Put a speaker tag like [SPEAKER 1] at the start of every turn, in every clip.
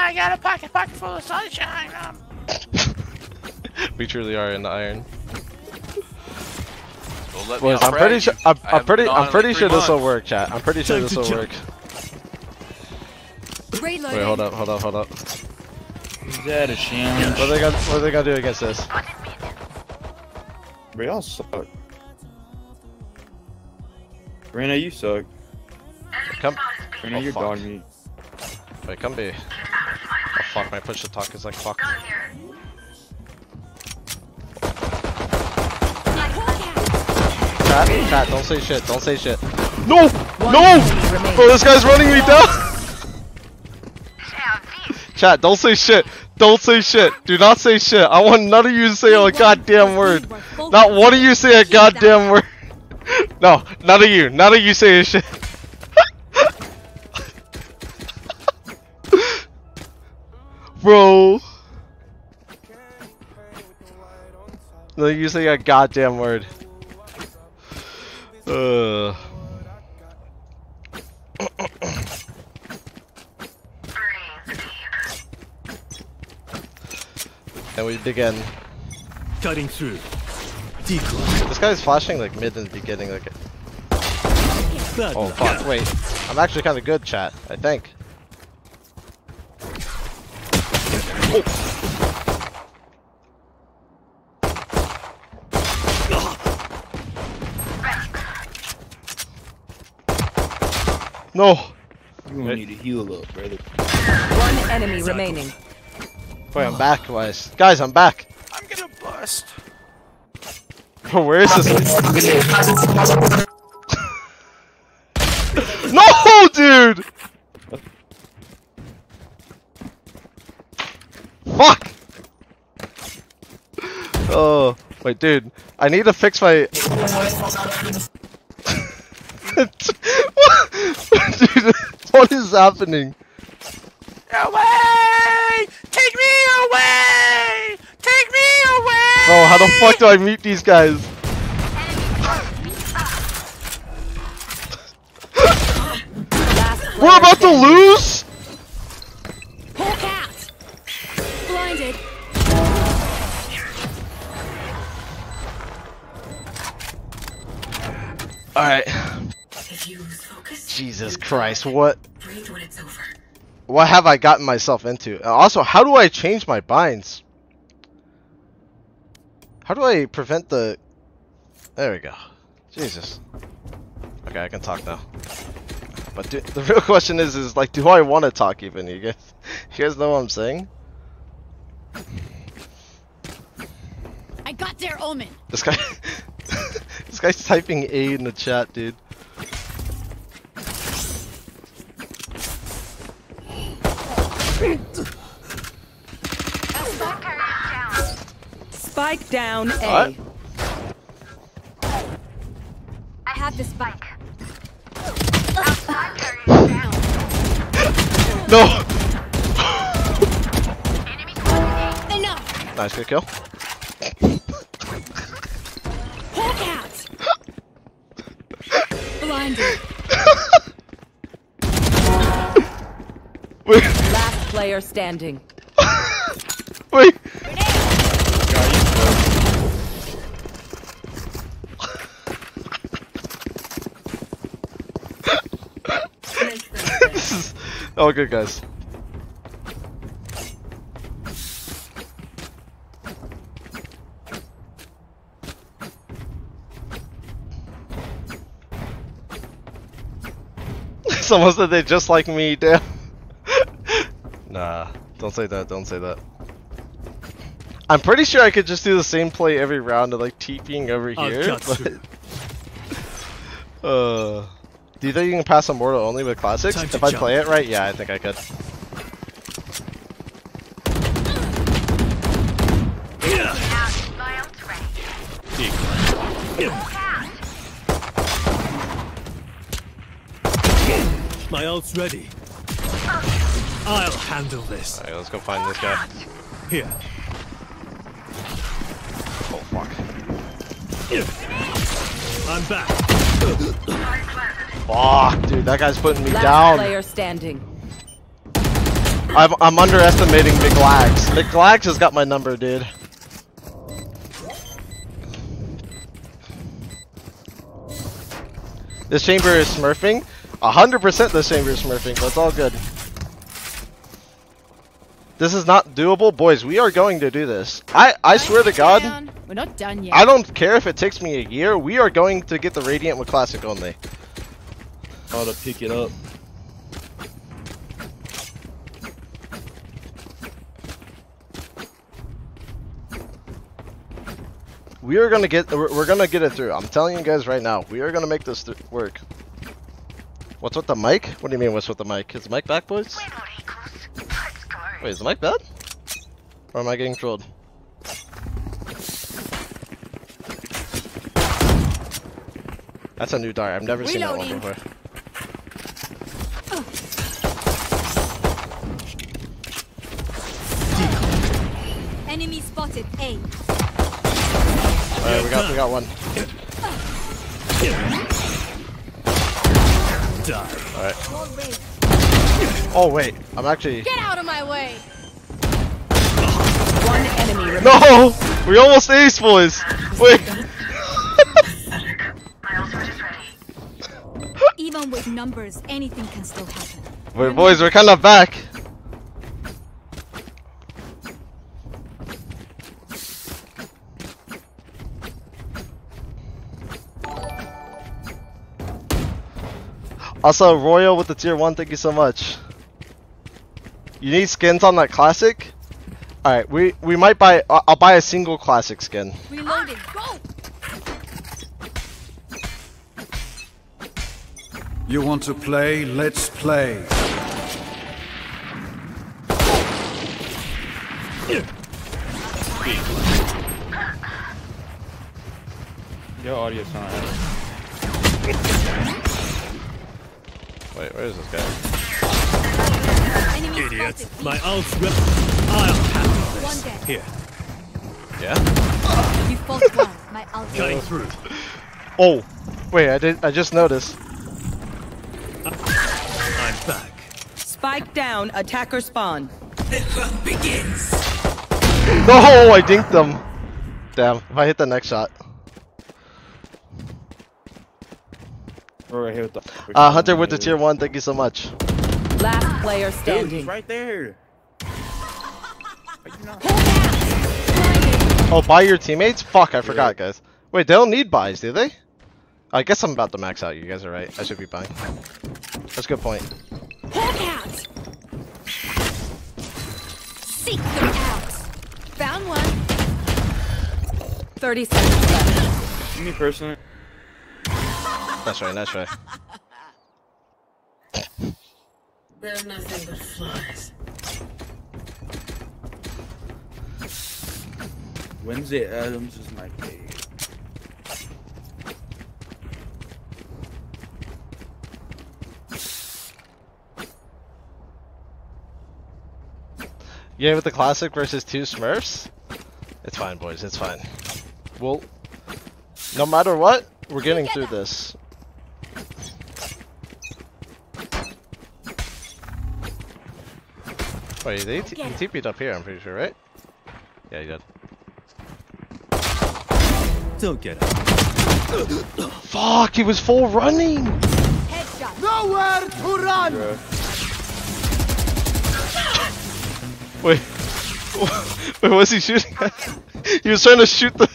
[SPEAKER 1] I got a pocket pocket full of sunshine. Um,
[SPEAKER 2] we truly are in the iron.
[SPEAKER 3] Don't let me
[SPEAKER 2] Boys, I'm pretty sure. I'm,
[SPEAKER 3] I
[SPEAKER 2] I'm pretty. I'm pretty
[SPEAKER 3] like
[SPEAKER 2] sure this will work, chat. I'm pretty sure this will work.
[SPEAKER 4] Reloading.
[SPEAKER 2] Wait, hold up, hold up, hold up.
[SPEAKER 5] Is that a challenge?
[SPEAKER 2] What are they gonna What are they gonna do against this?
[SPEAKER 5] Bro, y'all suck. Reyna, you suck.
[SPEAKER 2] Come.
[SPEAKER 5] Reyna,
[SPEAKER 2] Oh,
[SPEAKER 5] you're
[SPEAKER 2] fuck.
[SPEAKER 5] dog meat.
[SPEAKER 2] Wait, come be. Fuck, my push to talk is like fuck. Chat, chat, don't say shit, don't say shit. No! No! Bro, this guy's running me down! Chat, don't say shit. Don't say shit. Do not say shit. I want none of you to say a goddamn word. Not one of you say a goddamn word. No, none of you. None of you say a shit. Bro. No, you say a goddamn word. Uh. and we begin.
[SPEAKER 6] Cutting through. Decoy.
[SPEAKER 2] This guy's flashing like mid in the beginning. Like,
[SPEAKER 6] Bad
[SPEAKER 2] oh fuck! Wait, I'm actually kind of good, chat. I think. No.
[SPEAKER 5] You gonna need to heal up, brother.
[SPEAKER 4] One enemy remaining.
[SPEAKER 2] Wait, I'm back, guys. Guys, I'm back.
[SPEAKER 1] I'm gonna bust.
[SPEAKER 2] Bro, where is this? no, dude. Fuck. Oh, wait, dude. I need to fix my. dude, what is happening?
[SPEAKER 1] Away! Take me away! Take me away!
[SPEAKER 2] Bro, how the fuck do I meet these guys? We're about to lose?
[SPEAKER 4] Hawk out. Blinded.
[SPEAKER 2] Alright.
[SPEAKER 7] If you focus,
[SPEAKER 2] Jesus Christ, what
[SPEAKER 7] breathe when it's over.
[SPEAKER 2] what have I gotten myself into? Uh, Also, how do I change my binds? How do I prevent the There we go. Jesus. Okay, I can talk now. But do, the real question is is like do I want to talk even? You guys you guys know what I'm saying?
[SPEAKER 4] I got their omen.
[SPEAKER 2] This guy This guy's typing A in the chat, dude.
[SPEAKER 4] Spike down A.
[SPEAKER 2] What?
[SPEAKER 4] I have the spike.
[SPEAKER 2] No!
[SPEAKER 4] Enough.
[SPEAKER 2] Nice good kill.
[SPEAKER 4] Blinded.
[SPEAKER 2] Wait,
[SPEAKER 4] Last player standing.
[SPEAKER 2] wait. this is oh good guys. Someone said they just like me, damn. nah, don't say that, don't say that. I'm pretty sure I could just do the same play every round of like TPing over
[SPEAKER 6] I'll
[SPEAKER 2] here, but uh, do you think you can pass Immortal only with classics? If I
[SPEAKER 6] jump.
[SPEAKER 2] play it right, yeah, I think I could.
[SPEAKER 6] My ult's ready. I'll handle this.
[SPEAKER 2] Alright, let's go find this guy.
[SPEAKER 6] Here.
[SPEAKER 2] Oh fuck.
[SPEAKER 6] I'm back.
[SPEAKER 2] Fuck, dude, that guy's putting me
[SPEAKER 4] Last
[SPEAKER 2] down.
[SPEAKER 4] player standing.
[SPEAKER 2] I'm, I'm underestimating McLags. McLags has got my number, dude. This chamber is smurfing. 100% this chamber is smurfing, but it's all good. This is not doable. Boys, we are going to do this. I, I swear to God,
[SPEAKER 4] We're not done yet.
[SPEAKER 2] I don't care if it takes me a year. We are going to get the Radiant with Classic only.
[SPEAKER 5] How to pick it up.
[SPEAKER 2] We are gonna get, we're, we're gonna get it through. I'm telling you guys right now, we are gonna make this th work. What's with the mic? What do you mean, what's with the mic? Is the mic back, boys? Wait, is the mic bad? Or am I getting trolled? That's a new dart. I've never seen that one before.
[SPEAKER 4] Enemy spotted. A.
[SPEAKER 2] Alright, we got we got one.
[SPEAKER 6] Die.
[SPEAKER 2] Alright. Oh wait, I'm actually
[SPEAKER 4] Get out of my way.
[SPEAKER 3] One enemy remaining.
[SPEAKER 2] No! We almost ace boys! Wait!
[SPEAKER 7] Pathetic. My ultimate is ready.
[SPEAKER 4] Even with numbers, anything can still happen.
[SPEAKER 2] Wait boys, we're kinda back! Also, Royal with the tier 1, thank you so much. You need skins on that classic? Alright, we, we might buy, I'll I'll buy a single classic skin.
[SPEAKER 4] Reloading. Go.
[SPEAKER 8] You want to play? Let's play.
[SPEAKER 5] Your audio sound.
[SPEAKER 2] Wait, where is this guy?
[SPEAKER 4] Enemy
[SPEAKER 6] Idiots. My ult's ready. I'll handle this. Here.
[SPEAKER 2] Yeah?
[SPEAKER 4] You fought well. My ult.
[SPEAKER 6] Cutting through.
[SPEAKER 2] Oh! Wait, I did, I just noticed.
[SPEAKER 6] Uh, I'm back.
[SPEAKER 3] Spike down. Attacker spawn.
[SPEAKER 7] The hunt begins.
[SPEAKER 2] No, I dinked them. Damn, if I hit the next shot.
[SPEAKER 5] We're right here with the.
[SPEAKER 2] Uh, Hunter with the tier 1, thank you so much.
[SPEAKER 3] Last player
[SPEAKER 5] Dude, he's
[SPEAKER 3] standing.
[SPEAKER 5] right there.
[SPEAKER 2] Oh, buy your teammates? Fuck, I forgot, guys. Wait, they don't need buys, do they? I guess I'm about to max out. You guys are right. I should be buying. That's a good point.
[SPEAKER 4] Hawk out. Seek them out. Found one.
[SPEAKER 3] 30 seconds left.
[SPEAKER 5] Me personally.
[SPEAKER 2] That's right, that's right.
[SPEAKER 7] They're nothing but flies.
[SPEAKER 5] Wednesday Adams is my day.
[SPEAKER 2] Yeah, with the classic versus two Smurfs? It's fine, boys. It's fine. Well, no matter what, we're getting through this. Wait, they t he TP'd up here, I'm pretty sure, right? Yeah, he did.
[SPEAKER 6] Don't get up.
[SPEAKER 2] Fuck, he was full running!
[SPEAKER 4] Headshot.
[SPEAKER 5] Bruh.
[SPEAKER 2] Wait, wait, what's he shooting at? he was trying to shoot the.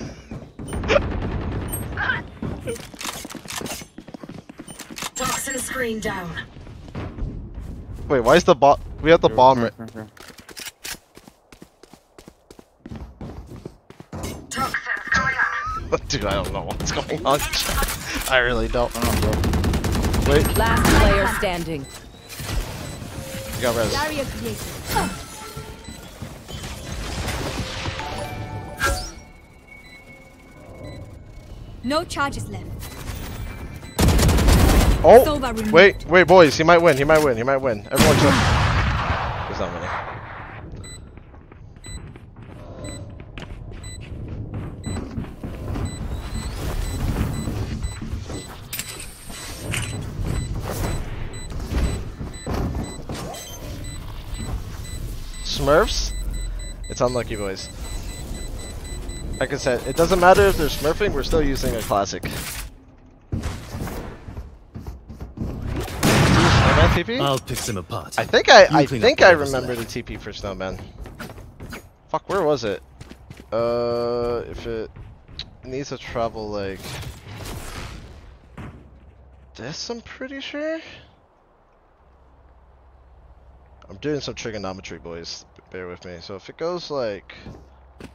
[SPEAKER 7] Toxin screen down.
[SPEAKER 2] Wait, why is the bot? We have the bomb. Right.
[SPEAKER 7] Toxins going up.
[SPEAKER 2] Dude, I don't know what's going on. I really don't.
[SPEAKER 5] I don't know, bro.
[SPEAKER 2] Wait,
[SPEAKER 3] Last player standing.
[SPEAKER 2] you got res.
[SPEAKER 4] Barrier created. No charges left.
[SPEAKER 2] Oh, wait, wait, boys, he might win. He might win. He might win. Everyone, chill. Smurfs, it's unlucky, boys. Like I said, it doesn't matter if they're smurfing, we're still using a classic. Snowman TP?
[SPEAKER 6] I'll pick them apart.
[SPEAKER 2] I think I, I think I remember the. TP for Snowman. Fuck, where was it? Uh, if it needs to travel like this, I'm pretty sure. I'm doing some trigonometry, boys. Bear with me. So if it goes like, I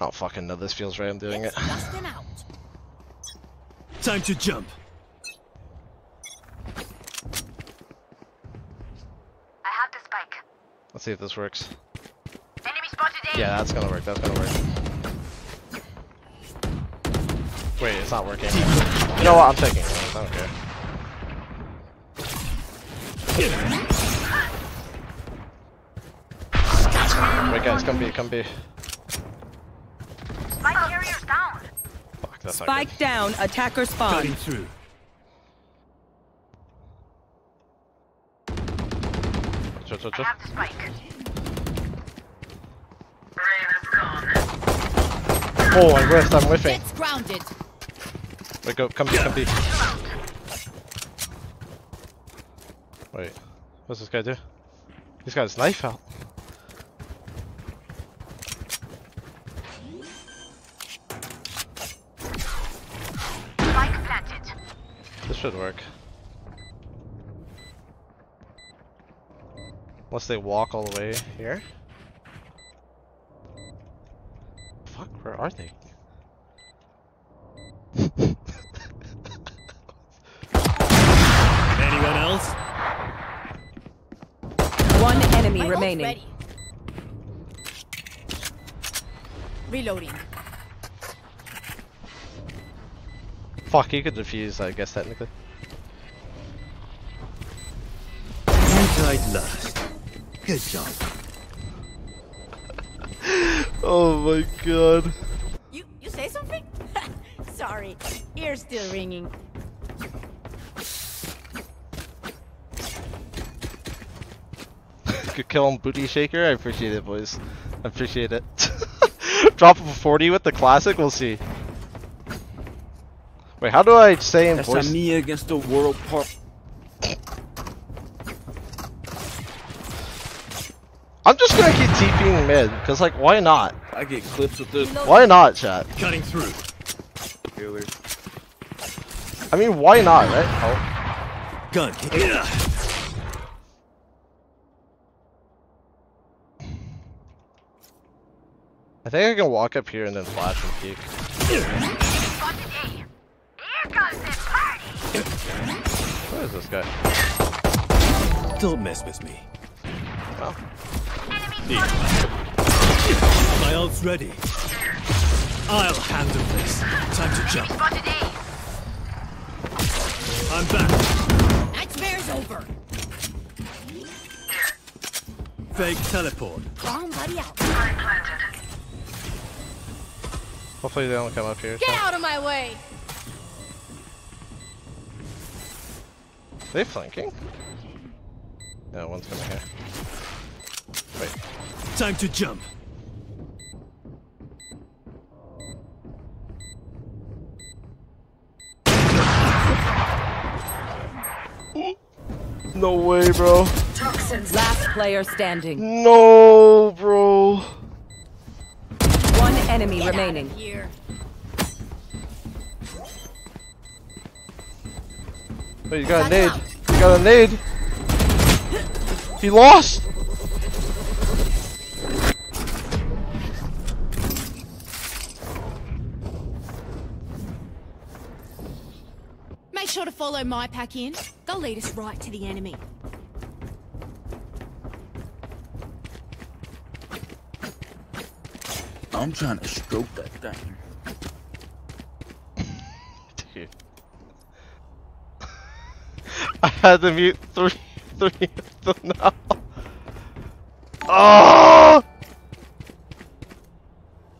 [SPEAKER 2] don't fucking know. This feels right. I'm doing it.
[SPEAKER 4] Out.
[SPEAKER 6] Time to jump.
[SPEAKER 7] I have the spike.
[SPEAKER 2] Let's see if this works.
[SPEAKER 7] Enemy spotted A.
[SPEAKER 2] Yeah, that's gonna work. That's gonna work. Wait, it's not working. You know what? I'm taking it. I don't care. Wait, guys, come B, come B.
[SPEAKER 7] Spike carrier's down.
[SPEAKER 2] Fuck, that's not
[SPEAKER 3] Spike down. Attacker spawn.
[SPEAKER 6] Cutting through.
[SPEAKER 2] good. Chill, chill,
[SPEAKER 7] I have the spike. Rain is gone.
[SPEAKER 2] Oh, I whiffed. I'm whiffing.
[SPEAKER 4] It's grounded.
[SPEAKER 2] Wait, go. Come B, come B. Wait, what's this guy do? He's got his knife out. This should work. Unless they walk all the way here. Fuck, where are they?
[SPEAKER 6] Anyone else?
[SPEAKER 3] One enemy
[SPEAKER 4] My ult's
[SPEAKER 3] remaining.
[SPEAKER 4] Ready. Reloading.
[SPEAKER 2] Fuck, you could defuse, I guess, technically.
[SPEAKER 6] You died last. Good job.
[SPEAKER 2] Oh my god.
[SPEAKER 4] You you say something? Sorry, ears still ringing.
[SPEAKER 2] Good kill on Booty Shaker. I appreciate it, boys. I appreciate it. Drop of a 40 with the classic. We'll see. Wait, how do I say in
[SPEAKER 5] That's
[SPEAKER 2] voice?
[SPEAKER 5] me against the world park.
[SPEAKER 2] I'm just gonna keep TPing mid, cause like, why not?
[SPEAKER 5] I get clips with this
[SPEAKER 2] Why not, chat?
[SPEAKER 6] Cutting through.
[SPEAKER 2] I mean, why not, right? Oh,
[SPEAKER 6] Gun.
[SPEAKER 2] I think I can walk up here and then flash and peek.
[SPEAKER 7] Spotted A. Here comes the party.
[SPEAKER 2] Where is this guy?
[SPEAKER 6] Don't mess with me.
[SPEAKER 2] Oh,
[SPEAKER 7] Enemy
[SPEAKER 6] My ult's ready. I'll handle this. Time to jump.
[SPEAKER 7] Spotted A.
[SPEAKER 6] I'm back.
[SPEAKER 4] Nightmare's over.
[SPEAKER 6] Fake teleport.
[SPEAKER 4] Bomb buddy out.
[SPEAKER 7] Spike planted.
[SPEAKER 2] hopefully they don't come up here.
[SPEAKER 4] Get out of my way.
[SPEAKER 2] they flanking? No, one's coming here. Wait.
[SPEAKER 6] Time to jump.
[SPEAKER 2] No way, bro.
[SPEAKER 7] Toxins.
[SPEAKER 3] Last player standing.
[SPEAKER 2] No, bro.
[SPEAKER 3] One enemy
[SPEAKER 4] Get
[SPEAKER 3] remaining.
[SPEAKER 4] Out of here.
[SPEAKER 2] Wait, you got a
[SPEAKER 4] Shut
[SPEAKER 2] nade.
[SPEAKER 4] up.
[SPEAKER 2] You got a nade. He lost.
[SPEAKER 4] Make sure to follow my pack in. They'll lead us right to the enemy.
[SPEAKER 5] I'm trying to stroke that thing.
[SPEAKER 2] Dude. I had to mute three, three of them now. Oh! Ah!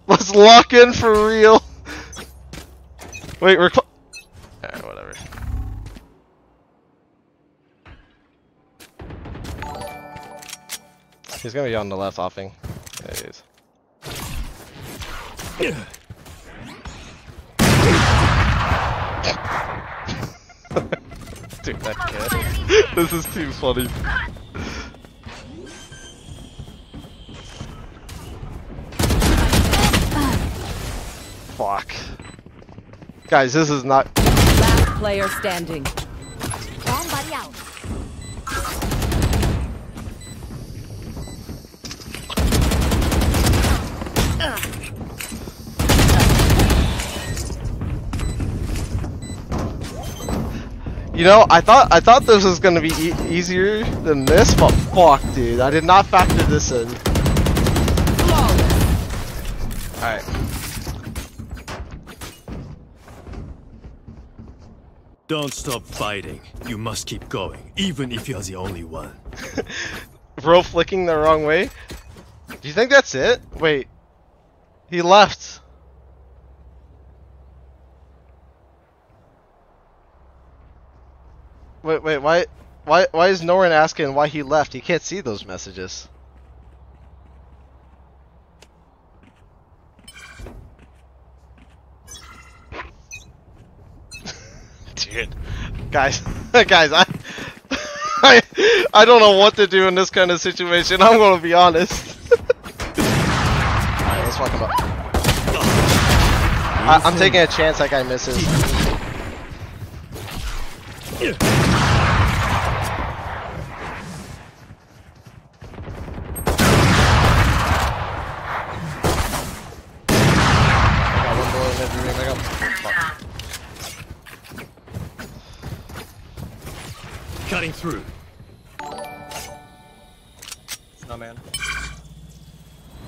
[SPEAKER 2] Let's lock in for real. Wait, we're. Cl- Alright, eh, whatever. He's gonna be on the left offing. There he is. Dude, that kid. this is too funny. Fuck. Guys, this is not.
[SPEAKER 3] Last player standing.
[SPEAKER 4] Bomb buddy out.
[SPEAKER 2] You know, I thought I thought this was gonna be e easier than this, but fuck, dude, I did not factor this in. All right.
[SPEAKER 6] Don't stop fighting. You must keep going, even if you're the only one.
[SPEAKER 2] Bro flicking the wrong way? Do you think that's it? Wait. He left. Wait, wait, why why why is Norin asking why he left? He can't see those messages. Dude. Guys, guys, I I, I don't know what to do in this kind of situation. I'm gonna be honest. Alright, let's fuck him up. I, I'm taking a chance that guy misses. I got one bullet in every ring. I got. Fuck.
[SPEAKER 6] Cutting through.
[SPEAKER 5] No man.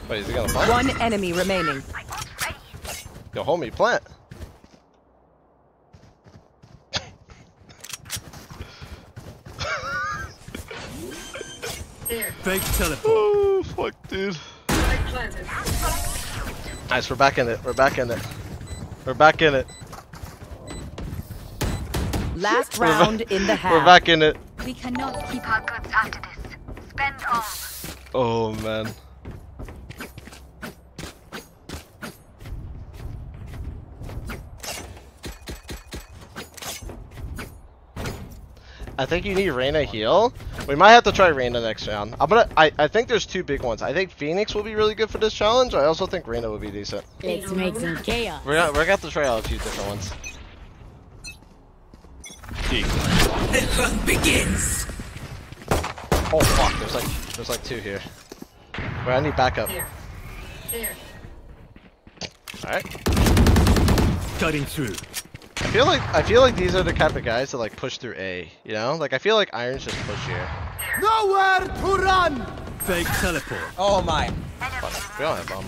[SPEAKER 2] Wait, is he gonna plant?
[SPEAKER 3] One enemy remaining.
[SPEAKER 2] Yo, homie, plant.
[SPEAKER 6] Fake teleport.
[SPEAKER 2] Oh, fuck, dude. Nice, we're back in it. We're back in it. We're back in it.
[SPEAKER 3] Last round in the half.
[SPEAKER 2] We're back in it.
[SPEAKER 4] We cannot keep
[SPEAKER 7] Our goods after this. Spend all.
[SPEAKER 2] Oh, man. I think you need Reyna heal. We might have to try Reyna next round. I'm gonna. I, I think there's two big ones. I think Phoenix will be really good for this challenge. I also think Reyna will be decent.
[SPEAKER 4] Let's make some chaos.
[SPEAKER 2] We're gonna, we're gonna have to try out a few different ones. The hunt begins. Oh fuck! There's like there's like two here. Wait, I need backup. there All right.
[SPEAKER 6] Cutting through.
[SPEAKER 2] I feel like I feel like these are the type of guys that like push through A. You know, like I feel like Irons just push here.
[SPEAKER 8] Nowhere to run!
[SPEAKER 6] Fake teleport.
[SPEAKER 9] Oh my.
[SPEAKER 2] Fuck, we don't have bomb.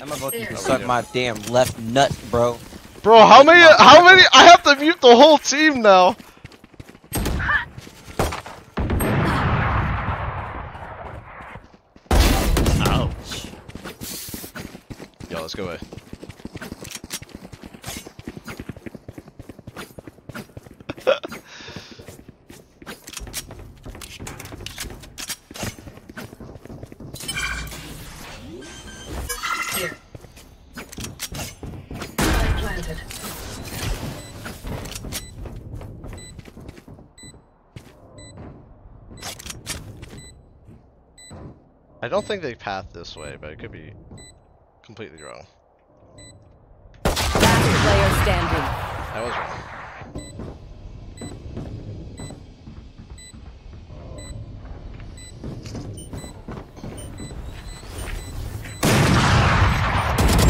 [SPEAKER 9] I'm about to suck my damn left nut, bro.
[SPEAKER 2] Bro, how many? How many? I have to mute the whole team now.
[SPEAKER 6] Ouch.
[SPEAKER 2] Yo, let's go away. Don't think they path this way, but it could be completely wrong.
[SPEAKER 3] Last player standing.
[SPEAKER 2] I was wrong.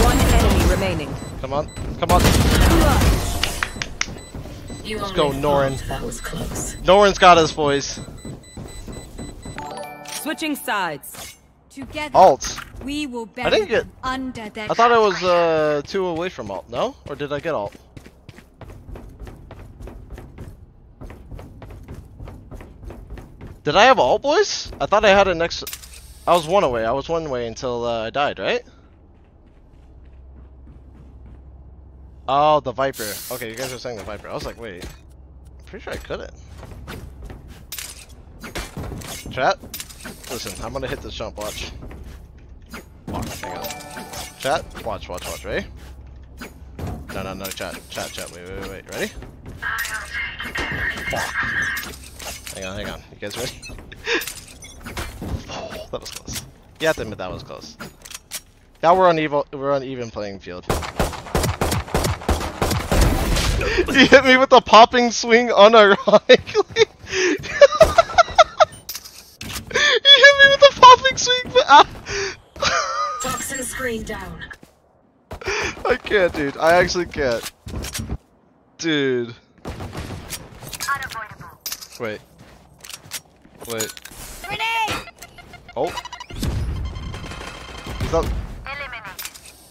[SPEAKER 3] One enemy remaining.
[SPEAKER 2] Come on, come on. Let's go, Norin. That was close. Norin's got us, boys.
[SPEAKER 3] Switching sides.
[SPEAKER 4] Together,
[SPEAKER 2] Alt.
[SPEAKER 4] we will
[SPEAKER 2] I didn't get-
[SPEAKER 4] under their
[SPEAKER 2] I thought I was uh two away from ult. No, or did I get ult? Did I have ult, boys? I thought I had it next. I was one away. I was one away until uh, I died, right? Oh, the Viper. Okay, you guys are saying the Viper. I was like, wait. I'm pretty sure I couldn't. Chat? Listen, I'm gonna hit this jump, watch. Fuck, hang on. Chat, watch, watch, watch, ready? No, no, no, chat, chat, chat, wait, wait, wait, wait, ready? Fuck. Hang on, hang on, you guys ready? that was close. You have to admit that was close. Now we're on evil, we're on even playing field. he hit me with a popping swing unironically. he hit me with a popping swing, but ah.
[SPEAKER 3] Toxin screen down.
[SPEAKER 2] I can't, dude. I actually can't. Dude.
[SPEAKER 7] Unavoidable.
[SPEAKER 2] Wait. Wait.
[SPEAKER 4] Grenade!
[SPEAKER 2] Oh. Is that?
[SPEAKER 7] Eliminate.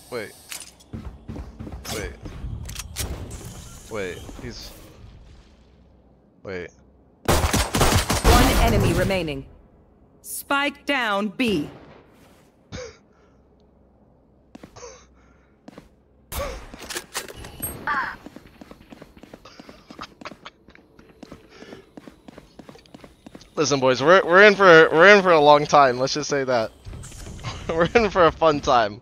[SPEAKER 2] Wait. Wait. Wait. He's. Wait.
[SPEAKER 3] One enemy remaining. Spike down B.
[SPEAKER 2] Listen, boys, we're we're in for we're in for a long time. Let's just say that. we're in for a fun time.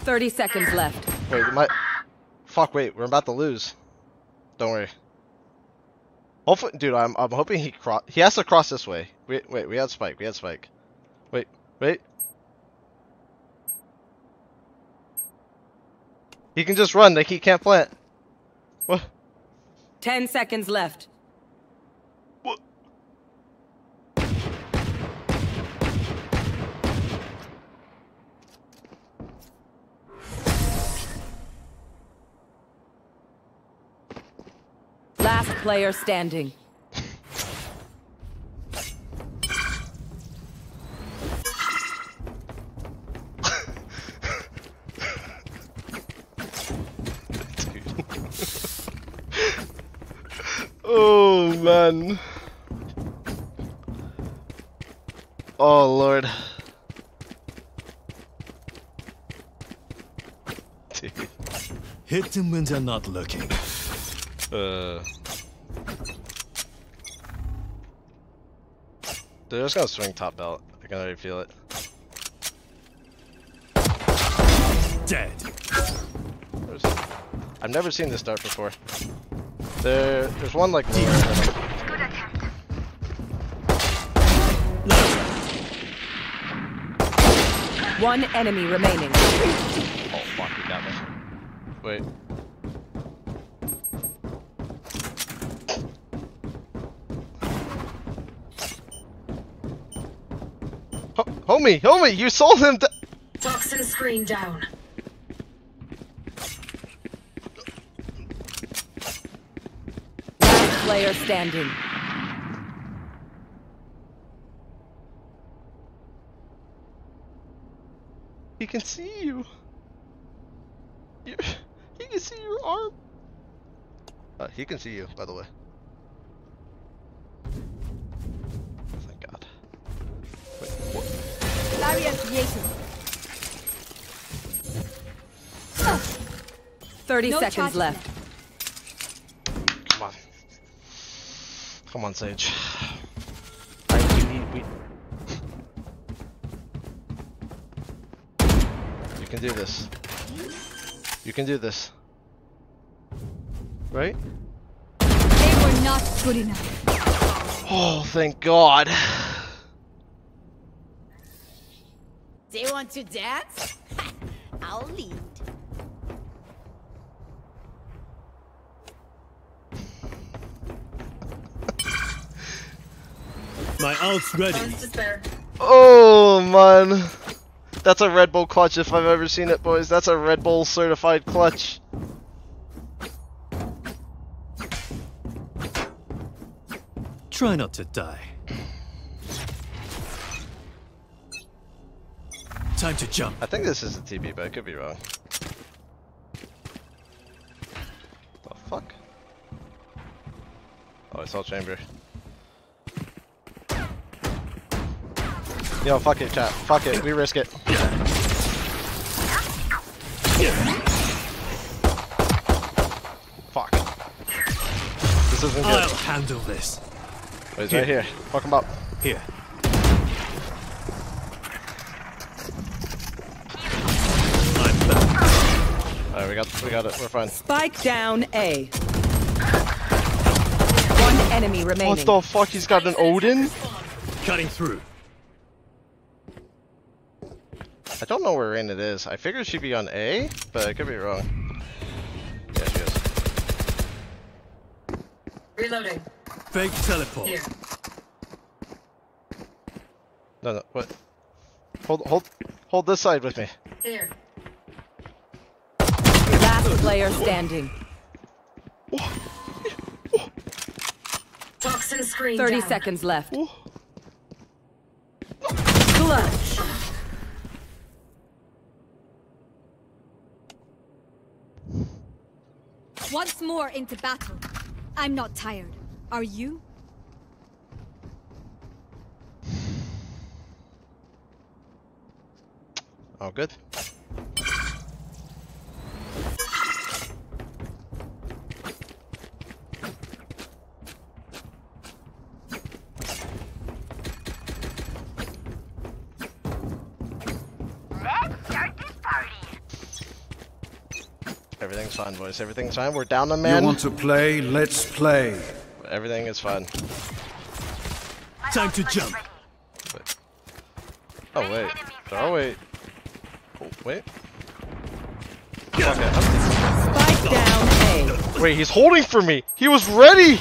[SPEAKER 3] Thirty seconds left.
[SPEAKER 2] Wait, my fuck. Wait, we're about to lose. Don't worry. Hopefully, dude, I'm I'm hoping he cross. He has to cross this way. Wait, wait, we had spike. We had spike. Wait, wait. He can just run. Like he can't plant. What?
[SPEAKER 3] Ten seconds left. Player standing.
[SPEAKER 2] oh man. Oh lord.
[SPEAKER 6] Hit them when they're not looking.
[SPEAKER 2] Uh. They're just gonna swing top belt. I can already feel it.
[SPEAKER 6] Dead.
[SPEAKER 2] There's, I've never seen this start before. There, there's one like lower.
[SPEAKER 7] Good attempt.
[SPEAKER 3] One enemy remaining.
[SPEAKER 2] Oh fuck, you got me. Wait. Ho homie, homie, you sold him to-
[SPEAKER 3] Toxin screen down. Last player standing.
[SPEAKER 2] He can see you. you he can see your arm. Uh, he can see you, by the way.
[SPEAKER 4] Barrier created.
[SPEAKER 3] Thirty
[SPEAKER 4] No
[SPEAKER 3] seconds
[SPEAKER 4] charges
[SPEAKER 3] left.
[SPEAKER 2] Come on. Come on, Sage. I, we need, we... You can do this. You can do this. Right?
[SPEAKER 4] They were not good enough.
[SPEAKER 2] Oh, thank God.
[SPEAKER 4] They want to dance? I'll lead.
[SPEAKER 6] My ult's ready.
[SPEAKER 2] Oh, man. That's a Red Bull clutch if I've ever seen it, boys. That's a Red Bull certified clutch.
[SPEAKER 6] Try not to die. Time to jump.
[SPEAKER 2] I think this is a TP, but I could be wrong. The fuck? Oh, I saw chamber. Yo, fuck it, chat. Fuck it. We risk it. Fuck. This isn't good.
[SPEAKER 6] I'll handle this.
[SPEAKER 2] Oh, He's right here. Fuck him up.
[SPEAKER 6] Here. I'm back.
[SPEAKER 2] Alright, we got it. We're fine.
[SPEAKER 3] Spike down A. One enemy remaining.
[SPEAKER 2] What the fuck? He's got an Odin?
[SPEAKER 6] Cutting through.
[SPEAKER 2] I don't know where Rain it is. I figured she'd be on A, but I could be wrong. Yeah, she is.
[SPEAKER 3] Reloading.
[SPEAKER 6] Fake teleport.
[SPEAKER 3] Here.
[SPEAKER 2] No, no, what? Hold, hold, hold this side with me.
[SPEAKER 3] Here. Last player standing.
[SPEAKER 7] Toxin screen
[SPEAKER 3] 30
[SPEAKER 7] down.
[SPEAKER 3] seconds left. Clutch.
[SPEAKER 10] Once more into battle. I'm not tired. Are you?
[SPEAKER 2] Oh, good. Everything's fine, boys. Everything's fine. We're down a
[SPEAKER 8] You
[SPEAKER 2] man.
[SPEAKER 8] want to play? Let's play.
[SPEAKER 2] Everything is fine.
[SPEAKER 6] Time to jump.
[SPEAKER 2] Oh wait. Oh wait. Oh, wait. Okay.
[SPEAKER 3] Spike down A.
[SPEAKER 2] Wait, he's holding for me. He was ready.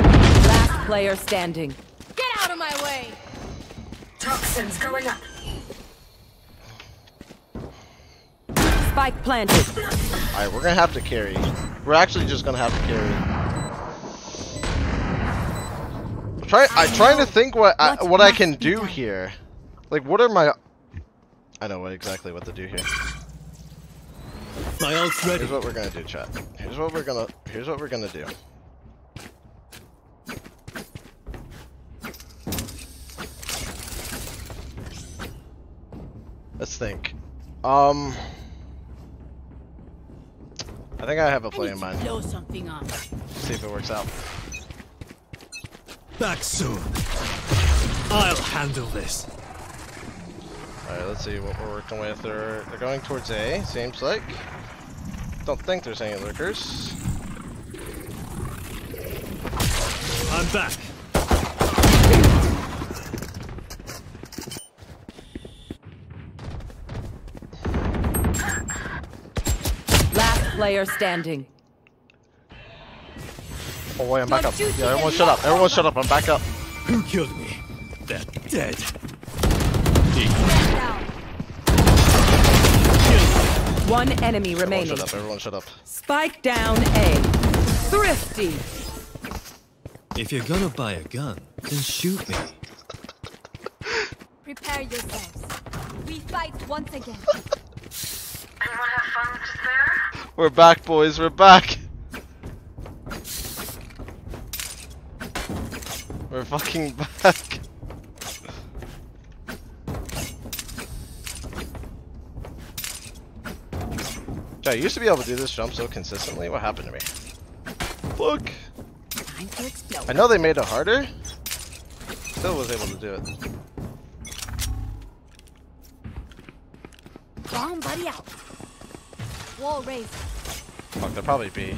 [SPEAKER 3] Last player standing.
[SPEAKER 4] Get out of my way!
[SPEAKER 7] Toxins going up.
[SPEAKER 3] Spike planted.
[SPEAKER 2] All right, we're gonna have to carry. We're actually just gonna have to carry. I'm trying. I'm trying to think what I,
[SPEAKER 10] What
[SPEAKER 2] what I can do
[SPEAKER 10] done?
[SPEAKER 2] here. Like, what are my? I know what exactly what to do here.
[SPEAKER 6] My ult's ready.
[SPEAKER 2] Here's what we're gonna do, chat. Here's what we're gonna. Here's what we're gonna do. Let's think. Um. I think I have a play in mind.
[SPEAKER 4] Blow something up.
[SPEAKER 2] See if it works out.
[SPEAKER 6] Back soon. I'll handle this.
[SPEAKER 2] Alright, let's see what we're working with. They're, they're going towards A, seems like. Don't think there's any lurkers.
[SPEAKER 6] I'm back.
[SPEAKER 3] Player standing.
[SPEAKER 2] Oh wait, I'm back up. Yeah, everyone shut up. Everyone shut up. I'm back up.
[SPEAKER 6] Who killed me? They're dead.
[SPEAKER 3] One enemy
[SPEAKER 2] Everyone
[SPEAKER 3] remaining.
[SPEAKER 2] shut up. Everyone shut up.
[SPEAKER 3] Spike down A. Thrifty.
[SPEAKER 6] If you're gonna buy a gun, then shoot me.
[SPEAKER 10] Prepare yourselves. We fight once again.
[SPEAKER 7] Anyone have fun just there?
[SPEAKER 2] We're back, boys. We're back. We're fucking back. I used to be able to do this jump so consistently. What happened to me? Look. I know they made it harder. Still was able to do it.
[SPEAKER 10] Bomb buddy out. Wall raised.
[SPEAKER 2] Fuck, they'll probably be.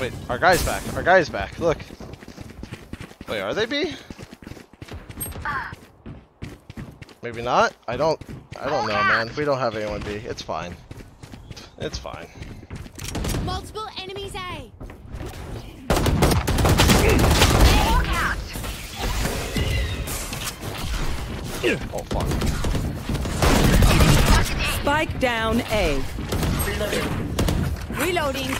[SPEAKER 2] Wait, our guy's back. Our guy's back. Look. Wait, are they B? Maybe not. I don't. I don't know, man. We don't have anyone B. It's fine. It's fine.
[SPEAKER 4] Multiple enemies A.
[SPEAKER 7] Look out!
[SPEAKER 2] Oh fuck.
[SPEAKER 3] Spike down A.
[SPEAKER 4] Reloading.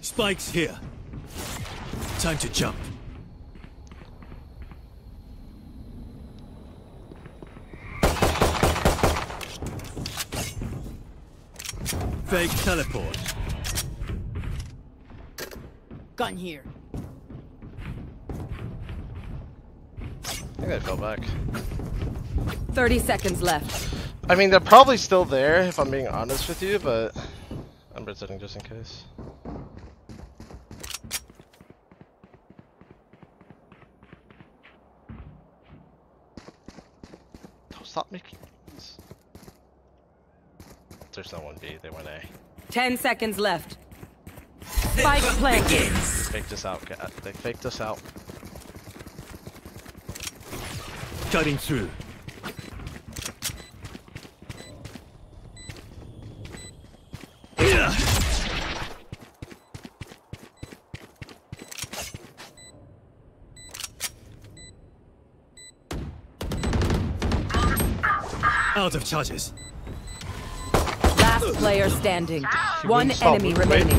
[SPEAKER 6] Spike's here. Time to jump. Fake teleport.
[SPEAKER 4] Gun here.
[SPEAKER 2] Think they fell back.
[SPEAKER 3] 30 seconds left.
[SPEAKER 2] I mean, they're probably still there, if I'm being honest with you, but I'm resetting just in case. Don't stop making noise. There's no one B, they went A.
[SPEAKER 3] 10 seconds left. Spike planted.
[SPEAKER 2] Faked us out. They faked us out.
[SPEAKER 6] Cutting through. Out of charges.
[SPEAKER 3] Last player standing. One enemy remaining.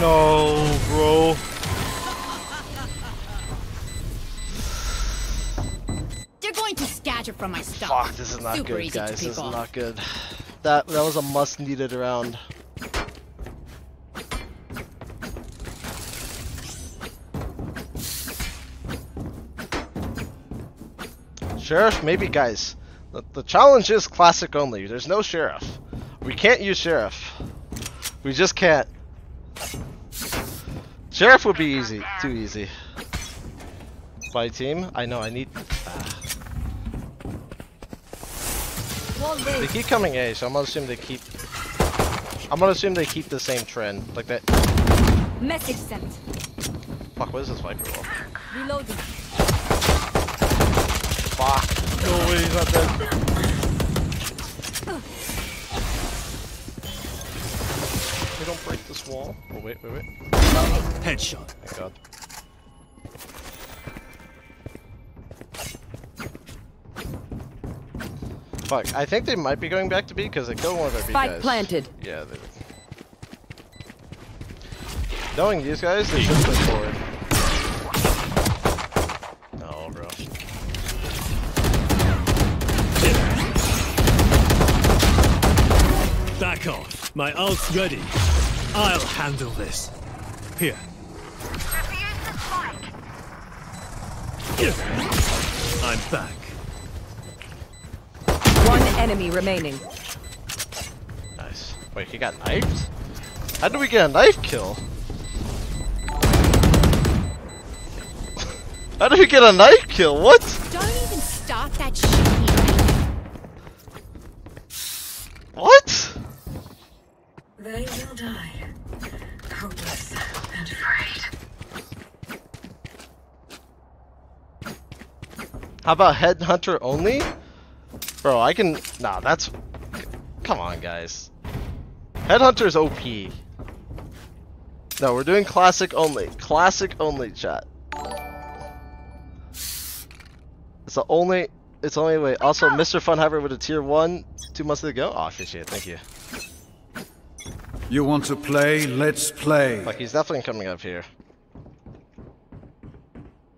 [SPEAKER 2] No, bro. Not
[SPEAKER 4] Super
[SPEAKER 2] good, guys. This is not good. That that was a must needed round. Sheriff, maybe guys. The, the challenge is classic only. There's no sheriff. We can't use sheriff. We just can't. Sheriff would be easy, too easy. By team, I know I need. ah.
[SPEAKER 10] Wall
[SPEAKER 2] They keep coming A, so I'm gonna assume they keep. I'm gonna assume they keep the same trend, like that.
[SPEAKER 10] Message sent.
[SPEAKER 2] Fuck, what is this Viper wall?
[SPEAKER 10] Reloading.
[SPEAKER 2] Fuck. No way, he's not dead. They don't break this wall. Oh wait, wait, wait.
[SPEAKER 6] Headshot.
[SPEAKER 2] Thank God. Fuck, I think they might be going back to B because they killed one of their B
[SPEAKER 3] Spike
[SPEAKER 2] guys.
[SPEAKER 3] planted.
[SPEAKER 2] Yeah, they did. Knowing these guys, they should push forward. No, bro.
[SPEAKER 6] Back off. My ult's ready. I'll handle this. Here. I'm back.
[SPEAKER 3] One enemy remaining.
[SPEAKER 2] Nice. Wait, he got knifed? How did we get a knife kill? How did we get a knife kill? What?
[SPEAKER 4] Don't even start that shit here.
[SPEAKER 2] What?
[SPEAKER 7] They will die. Hopeless and afraid.
[SPEAKER 2] How about headhunter only? Bro, I can. Nah, that's. Come on, guys. Headhunter's OP. No, we're doing classic only. Classic only, chat. It's the only. It's the only way. Also, Mr. Funhaver with a tier one two months ago. Oh, appreciate it. Thank you.
[SPEAKER 8] You want to play? Let's play.
[SPEAKER 2] Like he's definitely coming up here.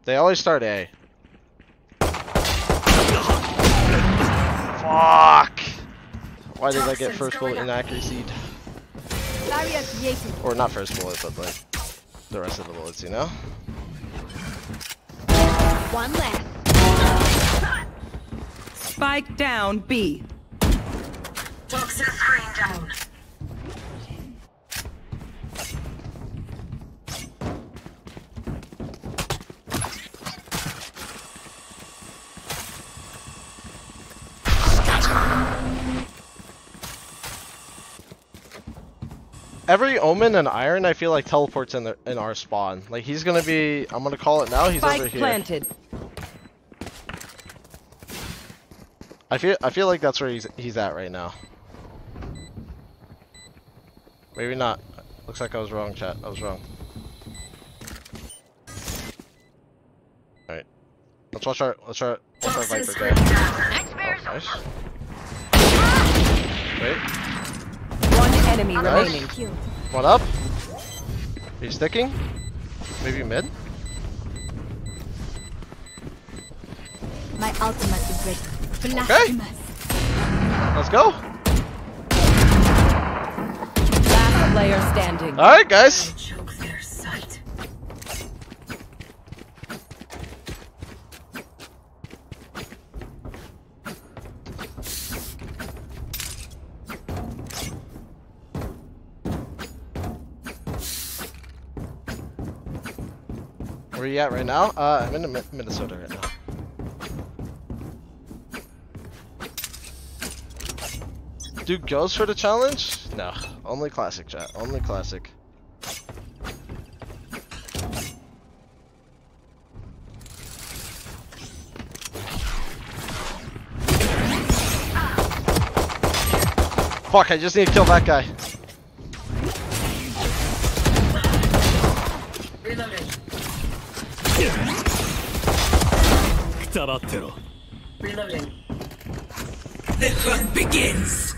[SPEAKER 2] They always start A. Fuck! Why did I get first bullet inaccuracy?
[SPEAKER 10] Barrier.
[SPEAKER 2] Or not first bullet, but like the rest of the bullets, you know?
[SPEAKER 4] One left.
[SPEAKER 3] Spike down B.
[SPEAKER 7] Toxic Screen down.
[SPEAKER 2] Every Omen and Iron, I feel like teleports in the in our spawn. Like he's gonna be. I'm gonna call it now. He's over
[SPEAKER 3] Spike
[SPEAKER 2] here.
[SPEAKER 3] planted.
[SPEAKER 2] I feel I feel like that's where he's he's at right now. Maybe not. Looks like I was wrong, chat. I was wrong. Alright. Let's watch our let's try watch our
[SPEAKER 7] Toxin
[SPEAKER 2] Viper guy. Oh, nice. Wait,
[SPEAKER 3] One enemy
[SPEAKER 2] Nice.
[SPEAKER 3] remaining.
[SPEAKER 2] One up. He's sticking. Maybe mid.
[SPEAKER 10] My ultimate is ready.
[SPEAKER 2] Okay. Let's go.
[SPEAKER 3] Last player standing.
[SPEAKER 2] Alright guys. You at right now? Uh, I'm in Mi- Minnesota right now. Dude goes for the challenge? No, only classic chat. Only classic. Fuck, I just need to kill that guy.
[SPEAKER 6] くたばってろ
[SPEAKER 7] Reloading.
[SPEAKER 6] The hunt begins!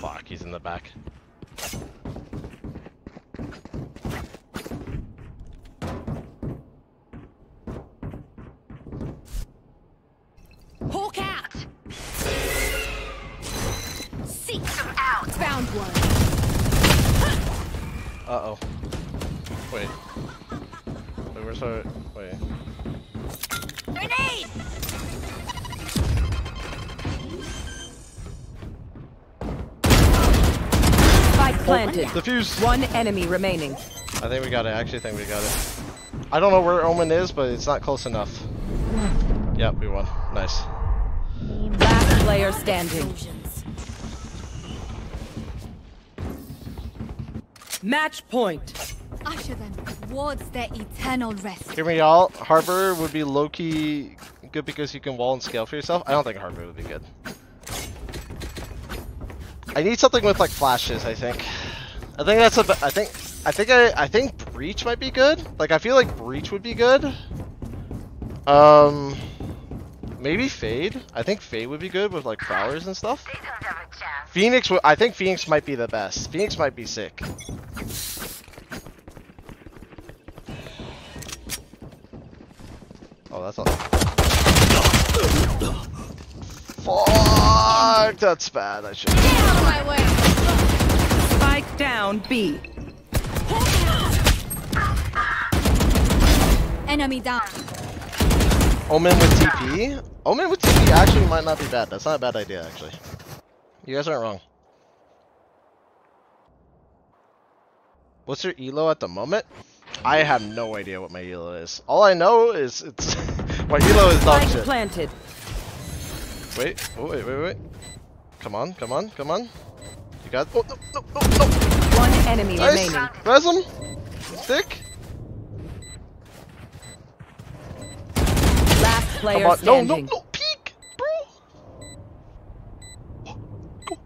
[SPEAKER 2] Fuck, he's in the back.
[SPEAKER 3] Planted.
[SPEAKER 2] Defuse!
[SPEAKER 3] One enemy remaining.
[SPEAKER 2] I think we got it. I actually think we got it. I don't know where Omen is, but it's not close enough. Yep, we won. Nice.
[SPEAKER 3] Last player standing. Match point.
[SPEAKER 10] Usher them towards their eternal rest.
[SPEAKER 2] Hear me out. Harbor would be low key good because you can wall and scale for yourself. I don't think Harbor would be good. I need something with like flashes. I think. I think that's a. I think. I think I. I think Breach might be good. Like I feel like Breach would be good. Um. Maybe Fade. I think Fade would be good with like flowers and stuff. Phoenix. I think Phoenix might be the best. Phoenix might be sick. Oh, that's all. Fuck, that's bad. I should.
[SPEAKER 4] Get out of my way.
[SPEAKER 3] Spike down B.
[SPEAKER 10] Enemy down.
[SPEAKER 2] Omen with TP. Omen with TP actually might not be bad. That's not a bad idea, actually. You guys aren't wrong. What's your elo at the moment? I have no idea what my elo is. All I know is it's my elo is dog
[SPEAKER 3] Spike
[SPEAKER 2] shit.
[SPEAKER 3] planted.
[SPEAKER 2] Wait, oh, wait, wait, wait. Come on, come on, come on. Got. Oh no, no, no, no.
[SPEAKER 3] One enemy
[SPEAKER 2] Nice.
[SPEAKER 3] remaining.
[SPEAKER 2] Res him. Stick.
[SPEAKER 3] Last
[SPEAKER 2] Come
[SPEAKER 3] player
[SPEAKER 2] on. No,
[SPEAKER 3] standing.
[SPEAKER 2] no, no. Peek, bro. Go.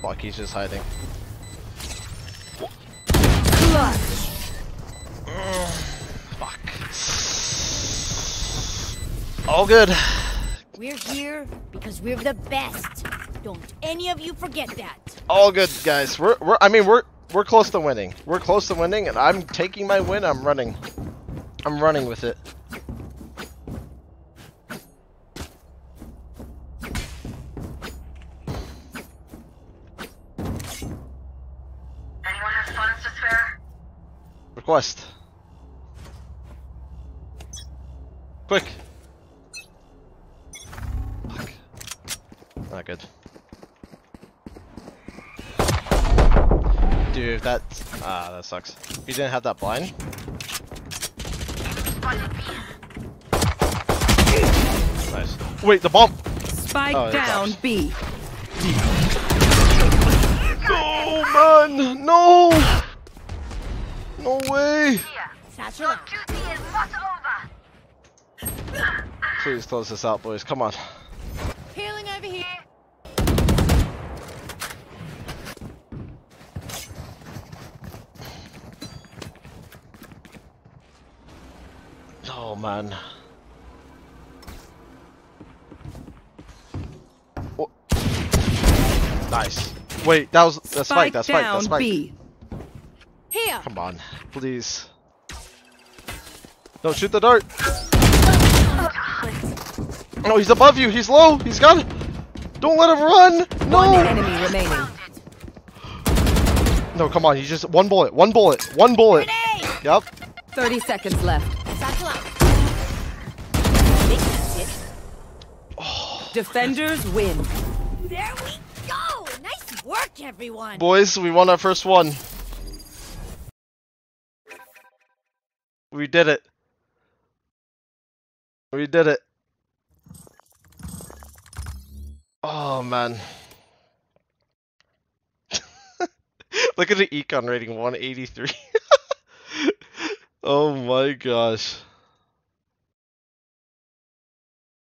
[SPEAKER 2] Fuck, he's just hiding. Fuck. All good.
[SPEAKER 11] We're here because we're the best. Don't any of you forget that.
[SPEAKER 2] All good, guys. We're, we're I mean, we're we're close to winning. We're close to winning, and I'm taking my win. I'm running. I'm running with it.
[SPEAKER 7] Anyone have funds to spare?
[SPEAKER 2] Request. Quick. Ah, that sucks. You didn't have that blind. Nice. Wait, the bomb.
[SPEAKER 3] Spike
[SPEAKER 2] Oh,
[SPEAKER 3] down
[SPEAKER 2] drops.
[SPEAKER 3] B.
[SPEAKER 2] No, man, no. No way.
[SPEAKER 11] Satchel out.
[SPEAKER 7] Duty not over.
[SPEAKER 2] Please close this out, boys. Come on.
[SPEAKER 4] Healing over here.
[SPEAKER 2] Oh man. Oh. Nice. Wait, that was that's spike.
[SPEAKER 3] Spike
[SPEAKER 2] That's spike.
[SPEAKER 3] down
[SPEAKER 2] That's spike.
[SPEAKER 3] B.
[SPEAKER 4] Here.
[SPEAKER 2] Come on, please. Don't shoot the dart. No, he's above you. He's low. He's got it. Don't let him run.
[SPEAKER 3] One
[SPEAKER 2] No.
[SPEAKER 3] enemy remaining.
[SPEAKER 2] No, come on. He's just one bullet. One bullet. One bullet. Yep.
[SPEAKER 3] 30 seconds left.
[SPEAKER 11] Satchel out. Think that's it.
[SPEAKER 3] Defenders win.
[SPEAKER 4] There we go! Nice work, everyone!
[SPEAKER 2] Boys, we won our first one. We did it. We did it. Oh man. Look at the econ rating 183. oh my gosh.